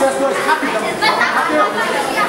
Das ist nur ein happy.